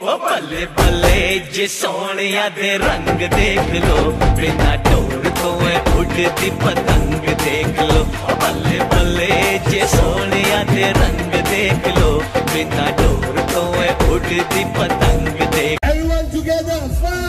ओ बल्ले बल्ले जे सोनिया दे रंग देख लो बिना डोर तो है उड़ती पतंग देख लो बल्ले बल्ले जे सोनिया दे रंग देख लो बिना डोर तो है उड़ती पतंग देख Everyone together, five.